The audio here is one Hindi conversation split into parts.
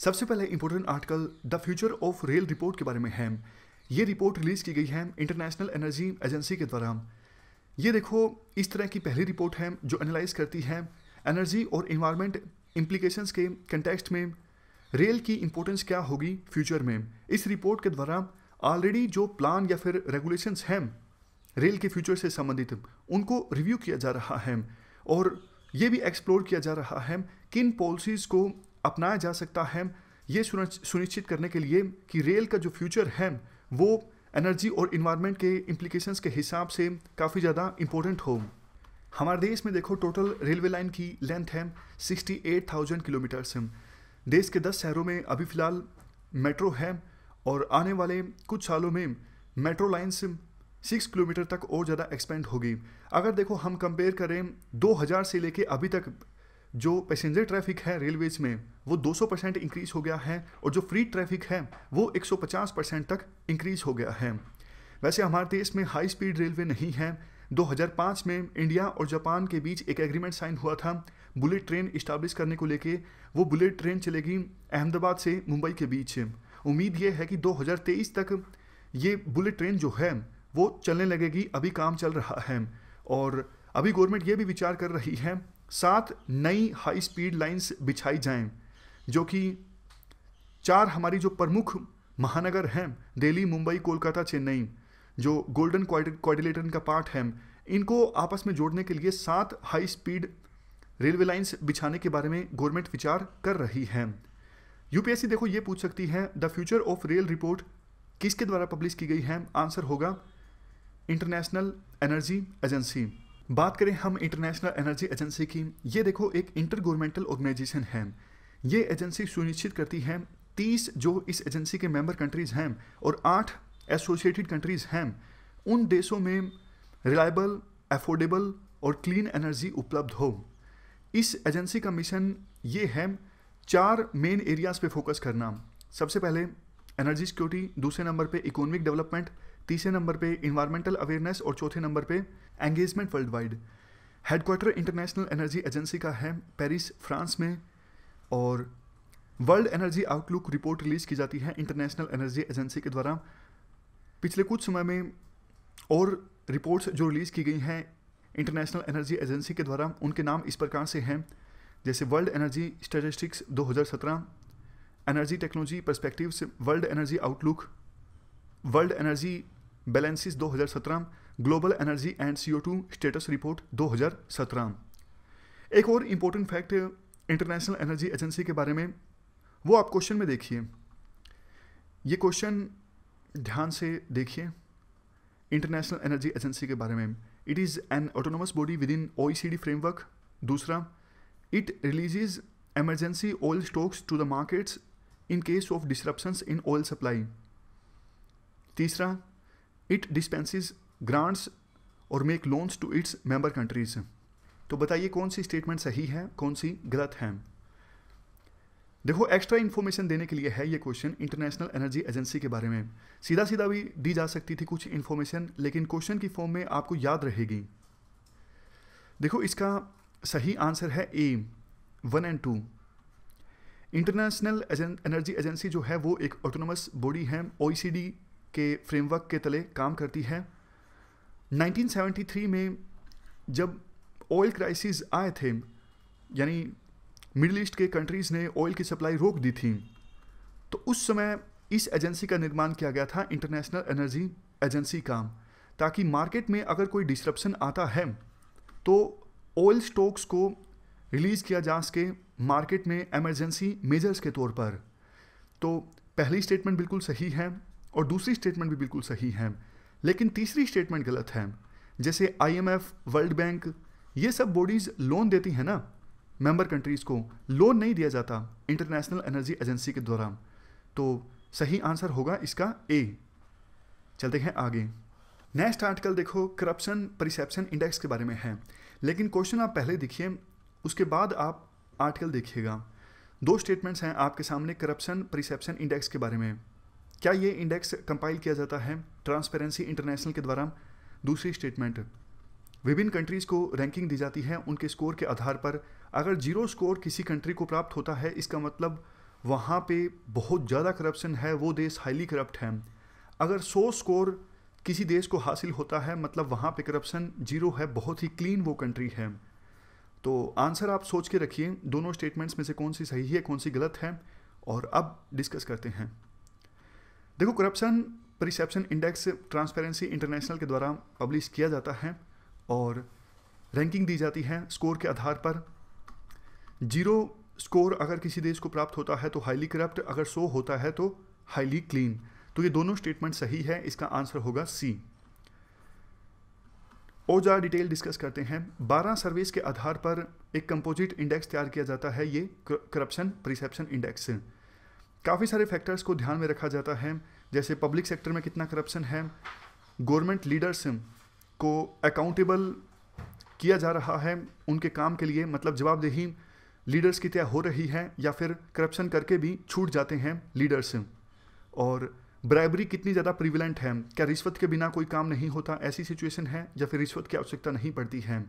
सबसे पहले important article the future of rail report के बारे में है। ये रिपोर्ट रिलीज़ की गई है इंटरनेशनल एनर्जी एजेंसी के द्वारा। ये देखो, इस तरह की पहली रिपोर्ट है जो एनालाइज करती है एनर्जी और इन्वायरमेंट इम्प्लीकेशंस के कंटेक्स्ट में। रेल की इंपॉर्टेंस क्या होगी फ्यूचर में? इस रिपोर्ट के द्वारा ऑलरेडी जो प्लान या फिर रेगुलेशंस हैं रेल के फ्यूचर से संबंधित, उनको रिव्यू किया जा रहा है। और ये भी एक्सप्लोर किया जा रहा है किन पॉलिसीज़ को अपनाया जा सकता है। ये सुनिश्चित करने के लिए कि रेल का जो फ्यूचर है वो एनर्जी और इन्वायरमेंट के इम्प्लीकेशंस के हिसाब से काफ़ी ज़्यादा इम्पोर्टेंट हो। हमारे देश में देखो टोटल रेलवे लाइन की लेंथ है 68,000 किलोमीटर्स देश के 10 शहरों में अभी फ़िलहाल मेट्रो है और आने वाले कुछ सालों में मेट्रो लाइन्स सिक्स किलोमीटर तक और ज़्यादा एक्सपेंड होगी। अगर देखो हम कंपेयर करें 2000 से लेके अभी तक जो पैसेंजर ट्रैफ़िक है रेलवेज में, वो 200 परसेंट इंक्रीज़ हो गया है और जो फ्री ट्रैफ़िक है, वो 150 परसेंट तक इंक्रीज़ हो गया है। वैसे हमारे देश में हाई स्पीड रेलवे नहीं है। 2005 में इंडिया और जापान के बीच एक एग्रीमेंट साइन हुआ था बुलेट ट्रेन इस्टाब्लिश करने को लेके। वो बुलेट ट्रेन चलेगी अहमदाबाद से मुंबई के बीच। उम्मीद ये है कि 2023 तक ये बुलेट ट्रेन जो है, वो चलने लगेगी। अभी काम चल रहा है और अभी गवर्नमेंट ये भी विचार कर रही है सात नई हाई स्पीड लाइंस बिछाई जाएँ, जो कि चार हमारी जो प्रमुख महानगर हैं, दिल्ली, मुंबई, कोलकाता, चेन्नई, जो गोल्डन क्वाड्रिलेटर का पार्ट है, इनको आपस में जोड़ने के लिए सात हाई स्पीड रेलवे लाइंस बिछाने के बारे में गवर्नमेंट विचार कर रही है। यूपीएससी देखो, ये पूछ सकती है the future of rail report किसके द्वारा पब्लिश की गई है? आंसर होगा इंटरनेशनल एनर्जी एजेंसी बात करें हम इंटरनेशनल एनर्जी एजेंसी की, ये देखो एक इंटर गवर्नमेंटल ऑर्गेनाइजेशन है। ये एजेंसी सुनिश्चित करती है, तीस जो इस एजेंसी के मेंबर कंट्रीज़ हैं और आठ एसोसिएटेड कंट्रीज़ हैं, उन देशों में रिलायबल एफोर्डेबल और क्लीन एनर्जी उपलब्ध हो। इस एजेंसी का मिशन ये है चार मेन एरियाज़ पे फोकस करना। सबसे पहले एनर्जी सिक्योरिटी दूसरे नंबर पे इकोनॉमिक डेवलपमेंट तीसरे नंबर पे इन्वायरमेंटल अवेयरनेस और चौथे नंबर पे engagement world wide headquarter international energy agency का है पेरिस फ्रांस में, और world energy outlook report release की जाती है इंटरनेशनल एनर्जी एजेंसी के द्वारा. पिछले कुछ समय में और रिपोर्ट्स जो रिलीज़ की गई हैं इंटरनेशनल एनर्जी एजेंसी के द्वारा, उनके नाम इस प्रकार से हैं, जैसे world energy statistics 2017 energy technology perspectives world energy outlook world energy balances 2017 global energy and C status report 2017 एक और important fact international energy agency के बारे में, वो आप क्वेश्चन में देखिए। ये क्वेश्चन ध्यान से देखिए इंटरनेशनल एनर्जी एजेंसी के बारे में। It is an autonomous body within O framework दूसरा it releases emergency oil stocks to the markets in case of disruptions in oil supply तीसरा इट डिस्पेंसिस ग्रांट्स और make loans to its member countries तो बताइए कौन सी स्टेटमेंट सही है, कौन सी गलत है? देखो एक्स्ट्रा इन्फॉर्मेशन देने के लिए है ये क्वेश्चन इंटरनेशनल एनर्जी एजेंसी के बारे में। सीधा सीधा भी दी जा सकती थी कुछ इन्फॉर्मेशन लेकिन क्वेश्चन की फॉर्म में आपको याद रहेगी। देखो, इसका सही आंसर है A one and two international energy agency जो है, वो एक ऑटोनोमस बॉडी है ओ के फ्रेमवर्क के तले काम करती है। 1973 में जब ऑयल क्राइसिस आए थे, यानी मिडिल ईस्ट के कंट्रीज़ ने ऑयल की सप्लाई रोक दी थी तो उस समय इस एजेंसी का निर्माण किया गया था इंटरनेशनल एनर्जी एजेंसी का, ताकि मार्केट में अगर कोई डिस्ट्रप्शन आता है तो ऑयल स्टॉक्स को रिलीज़ किया जा सके मार्केट में एमरजेंसी मेजर्स के तौर पर। तो पहली स्टेटमेंट बिल्कुल सही है और दूसरी स्टेटमेंट भी बिल्कुल सही है, लेकिन तीसरी स्टेटमेंट गलत है। जैसे आईएमएफ वर्ल्ड बैंक ये सब बॉडीज़ लोन देती हैं ना मेंबर कंट्रीज़ को। लोन नहीं दिया जाता इंटरनेशनल एनर्जी एजेंसी के द्वारा। तो सही आंसर होगा इसका ए चलते हैं आगे। नेक्स्ट आर्टिकल देखो करप्शन परिसेप्शन इंडेक्स के बारे में है। लेकिन क्वेश्चन आप पहले देखिए, उसके बाद आप आर्टिकल देखिएगा। दो स्टेटमेंट्स हैं आपके सामने करप्शन परिसेप्शन इंडेक्स के बारे में। क्या ये इंडेक्स कंपाइल किया जाता है ट्रांसपेरेंसी इंटरनेशनल के द्वारा? दूसरी स्टेटमेंट विभिन्न कंट्रीज़ को रैंकिंग दी जाती है, उनके स्कोर के आधार पर। अगर ज़ीरो स्कोर किसी कंट्री को प्राप्त होता है, इसका मतलब वहाँ पे बहुत ज़्यादा करप्शन है, वो देश हाईली करप्ट है। अगर सौ स्कोर किसी देश को हासिल होता है मतलब वहाँ पे करप्शन ज़ीरो है, बहुत ही क्लीन वो कंट्री है। तो आंसर आप सोच के रखिए, दोनों स्टेटमेंट्स में से कौन सी सही है, कौन सी गलत है, और अब डिस्कस करते हैं। देखो corruption perception index transparency international के द्वारा पब्लिश किया जाता है और रैंकिंग दी जाती है स्कोर के आधार पर। ज़ीरो स्कोर अगर किसी देश को प्राप्त होता है तो हाईली करप्ट अगर सो होता है तो हाईली क्लीन तो ये दोनों स्टेटमेंट सही है, इसका आंसर होगा सी और ज़्यादा डिटेल डिस्कस करते हैं। 12 सर्विस के आधार पर एक कंपोजिट इंडेक्स तैयार किया जाता है, ये करप्शन परिसेप्शन इंडेक्स काफ़ी सारे फैक्टर्स को ध्यान में रखा जाता है, जैसे पब्लिक सेक्टर में कितना करप्शन है गवर्नमेंट लीडर्स को अकाउंटेबल किया जा रहा है उनके काम के लिए मतलब जवाबदेही लीडर्स की तय हो रही है, या फिर करप्शन करके भी छूट जाते हैं लीडर्स और ब्राइबरी कितनी ज़्यादा प्रिविलेंट है, क्या रिश्वत के बिना कोई काम नहीं होता, ऐसी सिचुएशन है, या फिर रिश्वत की आवश्यकता नहीं पड़ती है।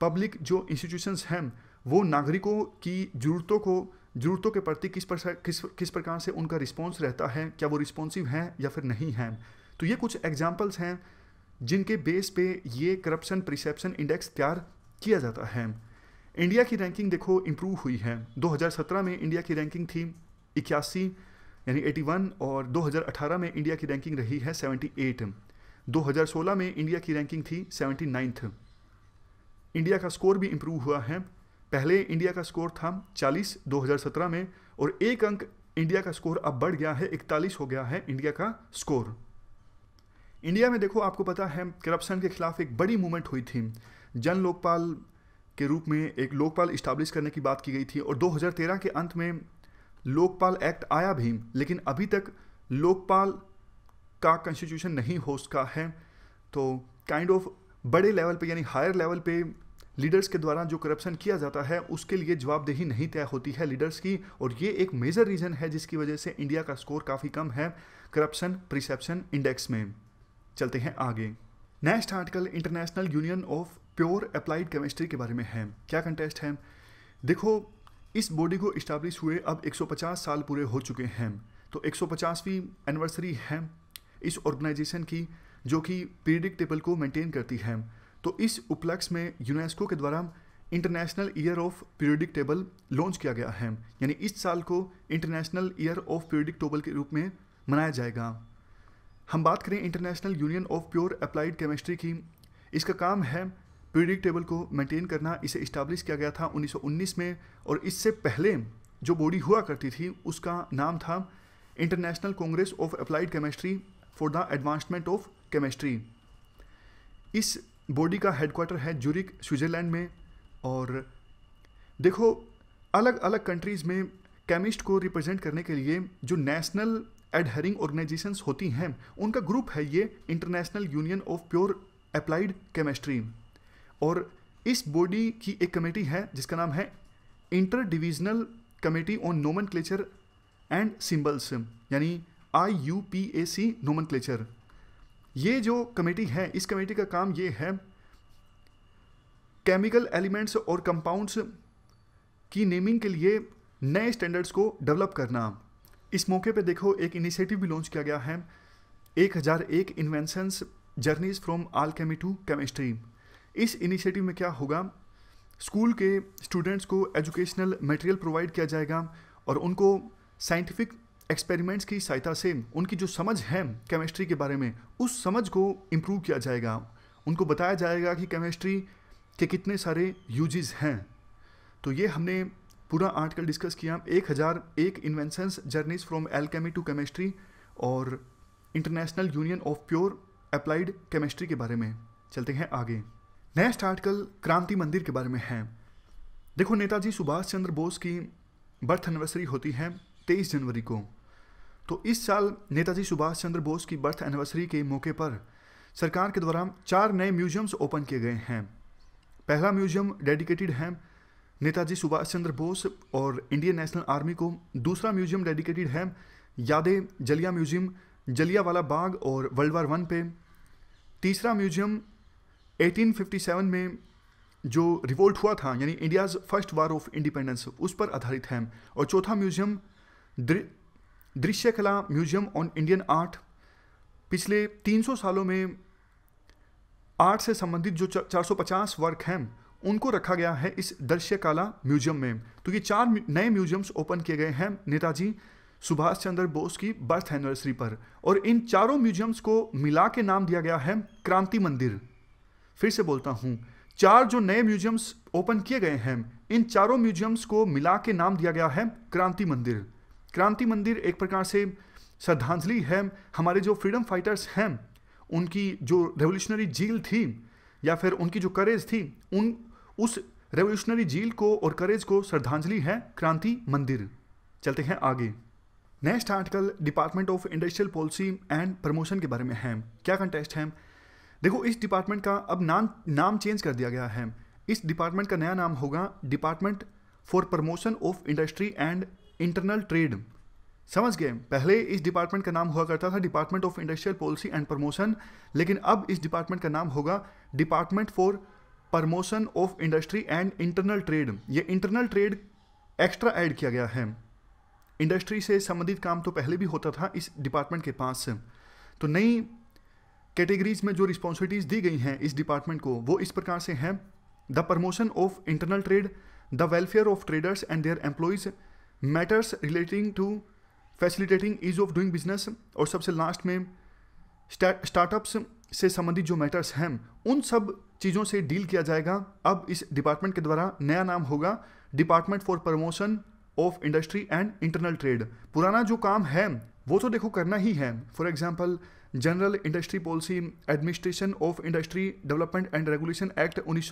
पब्लिक जो इंस्टीट्यूशंस हैं, वो नागरिकों की ज़रूरतों को ज़रूरतों के प्रति किस पर किस किस प्रकार से उनका रिस्पॉन्स रहता है, क्या वो रिस्पॉन्सिव हैं या फिर नहीं हैं? तो ये कुछ एग्जाम्पल्स हैं जिनके बेस पे ये करप्शन प्रिसेप्शन इंडेक्स तैयार किया जाता है। इंडिया की रैंकिंग देखो इम्प्रूव हुई है। 2017 में इंडिया की रैंकिंग थी इक्यासी, यानी 81 और 2018 में इंडिया की रैंकिंग रही है 78 2016 में इंडिया की रैंकिंग थी 79th इंडिया का स्कोर भी इम्प्रूव हुआ है। पहले इंडिया का स्कोर था 40 2017 में, और एक अंक इंडिया का स्कोर अब बढ़ गया है, इकतालीस हो गया है इंडिया का स्कोर। इंडिया में देखो, आपको पता है, करप्शन के खिलाफ एक बड़ी मूवमेंट हुई थी। जन लोकपाल के रूप में एक लोकपाल इस्टाब्लिश करने की बात की गई थी, और 2013 के अंत में लोकपाल एक्ट आया भी, लेकिन अभी तक लोकपाल का कॉन्स्टिट्यूशन नहीं हो सका है। तो काइंड kind ऑफ़ of बड़े लेवल पे, यानी हायर लेवल पे लीडर्स के द्वारा जो करप्शन किया जाता है, उसके लिए जवाबदेही नहीं तय होती है लीडर्स की, और ये एक मेजर रीज़न है जिसकी वजह से इंडिया का स्कोर काफ़ी कम है करप्शन प्रिसेप्शन इंडेक्स में। चलते हैं आगे। Next article, international union of pure applied chemistry के बारे में है। क्या कंटेस्ट है? देखो, इस बॉडी को इस्टाब्लिश हुए अब 150 साल पूरे हो चुके हैं। तो 150वीं एनिवर्सरी है इस ऑर्गेनाइजेशन की, जो कि पीरियडिक टेबल को मेंटेन करती है। तो इस उपलक्ष्य में यूनेस्को के द्वारा international year of periodic table launch किया गया है। यानी इस साल को international year of periodic table के रूप में मनाया जाएगा। हम बात करें international union of pure applied chemistry की। इसका काम है पीरियडिक टेबल को मेंटेन करना। इसे इस्टाब्लिश किया गया था 1919 में और इससे पहले जो बॉडी हुआ करती थी, उसका नाम था international congress of applied chemistry for the advancement of chemistry इस बॉडी का हेडक्वार्टर है जूरिक स्विट्ज़रलैंड में और देखो, अलग अलग कंट्रीज़ में केमिस्ट को रिप्रेजेंट करने के लिए जो नेशनल एडहरिंग ऑर्गेनाइजेशंस होती हैं, उनका ग्रुप है ये international union of pure applied chemistry और इस बॉडी की एक कमेटी है, जिसका नाम है inter divisional committee on nomenclature and symbols यानी I U P A C nomenclature ये जो कमेटी है, इस कमेटी का काम ये है केमिकल एलिमेंट्स और कंपाउंड्स की नेमिंग के लिए नए स्टैंडर्ड्स को डेवलप करना। इस मौके पे देखो, एक इनिशिएटिव भी लॉन्च किया गया है। एक हज़ार एक inventions journeys from alchemy to chemistry इस इनिशिएटिव में क्या होगा? स्कूल के स्टूडेंट्स को एजुकेशनल मटेरियल प्रोवाइड किया जाएगा और उनको साइंटिफिक एक्सपेरिमेंट्स की सहायता से उनकी जो समझ है केमिस्ट्री के बारे में, उस समझ को इम्प्रूव किया जाएगा। उनको बताया जाएगा कि केमिस्ट्री के कितने सारे यूजेस हैं। तो ये हमने पूरा आर्टिकल डिस्कस किया। एक हज़ार एक inventions journeys from alchemy to chemistry और international union of pure applied chemistry के बारे में। चलते हैं आगे। नेक्स्ट आर्टिकल क्रांति मंदिर के बारे में है। देखो नेताजी सुभाष चंद्र बोस की बर्थ एनिवर्सरी होती है तेईस जनवरी को। तो इस साल नेताजी सुभाष चंद्र बोस की बर्थ एनिवर्सरी के मौके पर सरकार के द्वारा चार नए म्यूजियम्स ओपन किए गए हैं। पहला म्यूज़ियम डेडिकेटेड है नेताजी सुभाष चंद्र बोस और इंडियन नेशनल आर्मी को। दूसरा म्यूज़ियम डेडिकेटेड है यादें, जलिया म्यूज़ियम जलिया वाला बाग और वर्ल्ड वार वन पे। तीसरा म्यूज़ियम 1857 में जो रिवोल्ट हुआ था, यानी India's first war of independence, उस पर आधारित है। और चौथा म्यूज़ियम दृश्य कला म्यूज़ियम ऑन इंडियन आर्ट। पिछले 300 सालों में आर्ट से संबंधित जो 450 वर्क हैं, उनको रखा गया है इस दृश्य कला म्यूज़ियम में। तो ये चार नए म्यूजियम्स ओपन किए गए हैं नेताजी सुभाष चंद्र बोस की बर्थ एनिवर्सरी पर। और इन चारों म्यूजियम्स को मिला के नाम दिया गया है क्रांति मंदिर। फिर से बोलता हूँ, चार जो नए म्यूजियम्स ओपन किए गए हैं, इन चारों म्यूजियम्स को मिला के नाम दिया गया है क्रांति मंदिर। क्रांति मंदिर एक प्रकार से श्रद्धांजलि है, हमारे जो फ्रीडम फाइटर्स हैं उनकी जो रेवोल्यूशनरी झील थी, या फिर उनकी जो करेज थी, उन, उस रेवोल्यूशनरी झील को और करेज को श्रद्धांजलि है क्रांति मंदिर। चलते हैं आगे। Next article department of industrial policy and promotion के बारे में है। क्या कंटेस्ट है? देखो, इस डिपार्टमेंट का अब नाम नाम चेंज कर दिया गया है। इस डिपार्टमेंट का नया नाम होगा department for promotion of industry and internal trade समझ गए? पहले इस डिपार्टमेंट का नाम हुआ करता था department of industrial policy and promotion लेकिन अब इस डिपार्टमेंट का नाम होगा department for promotion of industry and internal trade ये इंटरनल ट्रेड एक्स्ट्रा ऐड किया गया है। इंडस्ट्री से संबंधित काम तो पहले भी होता था इस डिपार्टमेंट के पास। तो नई कैटेगरीज में जो रिस्पॉन्सिबिलिटीज़ दी गई हैं इस डिपार्टमेंट को, वो इस प्रकार से हैं। The promotion of internal trade the welfare of traders and their employees matters relating to facilitating ease of doing business और सबसे लास्ट में स्टार्टअप्स से संबंधित जो मैटर्स हैं, उन सब चीज़ों से डील किया जाएगा। अब इस डिपार्टमेंट के द्वारा नया नाम होगा department for promotion of industry and internal trade पुराना जो काम है, वो तो देखो करना ही है। For example general industry policy administration of industry development and regulation act उन्नीस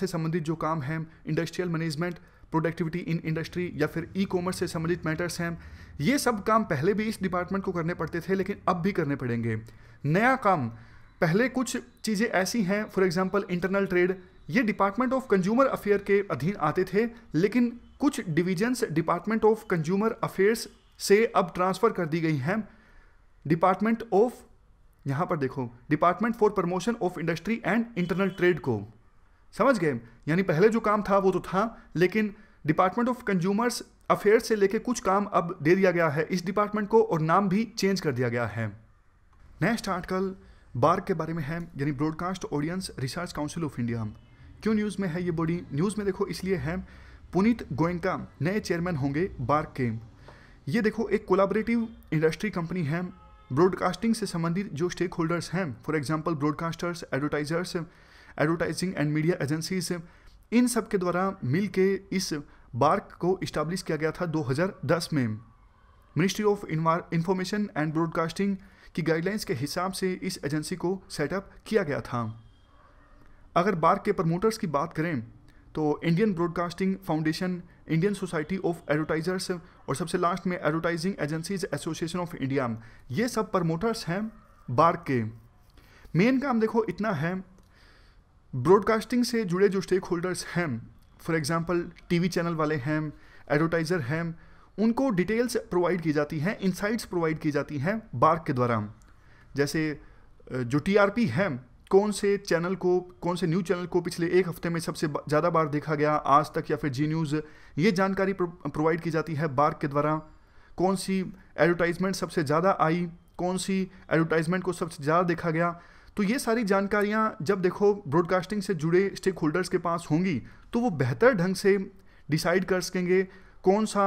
से संबंधित जो काम है industrial management productivity in industry या फिर ई कॉमर्स से संबंधित मैटर्स हैं। ये सब काम पहले भी इस डिपार्टमेंट को करने पड़ते थे, लेकिन अब भी करने पड़ेंगे। नया काम, पहले कुछ चीज़ें ऐसी हैं फॉर एग्जांपल इंटरनल ट्रेड ये डिपार्टमेंट ऑफ़ कंज्यूमर अफेयर के अधीन आते थे, लेकिन कुछ divisions department of consumer affairs से अब ट्रांसफ़र कर दी गई हैं। डिपार्टमेंट ऑफ़ यहाँ पर देखो department for promotion of industry and internal trade को। समझ गए? यानी पहले जो काम था, वो तो था, लेकिन डिपार्टमेंट ऑफ़ कंज्यूमर्स अफेयर से लेके कुछ काम अब दे दिया गया है इस डिपार्टमेंट को और नाम भी चेंज कर दिया गया है। नेक्स्ट आर्टिकल बार्क के बारे में है, यानी broadcast audience research council of India क्यों न्यूज़ में है ये बॉडी? न्यूज़ में देखो इसलिए है, पुनीत गोयंका नए चेयरमैन होंगे बार्क के। ये देखो, एक कोलाबरेटिव इंडस्ट्री कंपनी है ब्रॉडकास्टिंग से संबंधित जो स्टेक होल्डर्स हैं for example broadcasters advertisers advertising and media agencies इन सब के द्वारा मिल इस बार्क को इस्टाब्लिश किया गया था 2010 में। Ministry of information and broadcasting की गाइडलाइंस के हिसाब से इस एजेंसी को सेटअप किया गया था। अगर बार्क के प्रमोटर्स की बात करें तो Indian broadcasting foundation Indian society of advertisers और सबसे लास्ट में advertising agencies association of India ये सब प्रमोटर्स हैं बार्क के। मेन काम देखो इतना है ब्रॉडकास्टिंग से जुड़े जो स्टेक होल्डर्स हैं फॉर एग्जांपल टीवी चैनल वाले हैं एडवर्टाइज़र हैं, उनको डिटेल्स प्रोवाइड की जाती हैं इनसाइट्स प्रोवाइड की जाती हैं बार्क के द्वारा। जैसे जो टीआरपी है, कौन से चैनल को, कौन से न्यूज़ चैनल को पिछले एक हफ़्ते में सबसे ज़्यादा बार देखा गया, आज तक या फिर जी न्यूज़ ये जानकारी प्रोवाइड की जाती है बार्क के द्वारा। कौन सी एडवर्टाइजमेंट सबसे ज़्यादा आई, कौन सी एडवर्टाइजमेंट को सबसे ज़्यादा देखा गया तो ये सारी जानकारियाँ जब देखो ब्रॉडकास्टिंग से जुड़े स्टेक होल्डर्स के पास होंगी तो वो बेहतर ढंग से डिसाइड कर सकेंगे कौन सा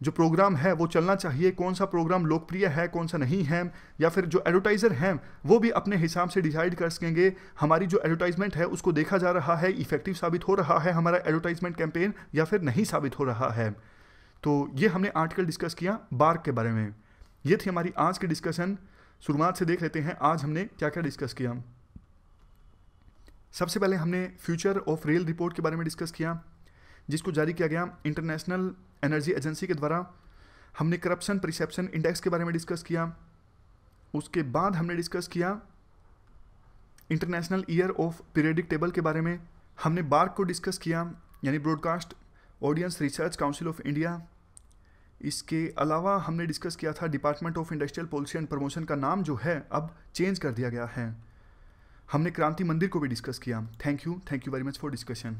जो प्रोग्राम है वो चलना चाहिए, कौन सा प्रोग्राम लोकप्रिय है, कौन सा नहीं है, या फिर जो एडवर्टाइज़र हैं वो भी अपने हिसाब से डिसाइड कर सकेंगे, हमारी जो एडवर्टाइजमेंट है उसको देखा जा रहा है इफ़ेक्टिव साबित हो रहा है हमारा एडवर्टाइजमेंट कैंपेन या फिर नहीं साबित हो रहा है। तो ये हमने आर्टिकल डिस्कस किया बार्क के बारे में। ये थी हमारी आज की डिस्कशन शुरुआत से देख लेते हैं, आज हमने क्या क्या डिस्कस किया। सबसे पहले हमने फ्यूचर ऑफ़ रेल रिपोर्ट के बारे में डिस्कस किया, जिसको जारी किया गया इंटरनेशनल एनर्जी एजेंसी के द्वारा। हमने करप्शन परिसेप्शन इंडेक्स के बारे में डिस्कस किया। उसके बाद हमने डिस्कस किया international year of periodic table के बारे में। हमने बार्क को डिस्कस किया, यानी broadcast audience research council of India इसके अलावा हमने डिस्कस किया था department of industrial policy and promotion का नाम जो है, अब चेंज कर दिया गया है। हमने क्रांति मंदिर को भी डिस्कस किया। Thank you thank you very much for discussion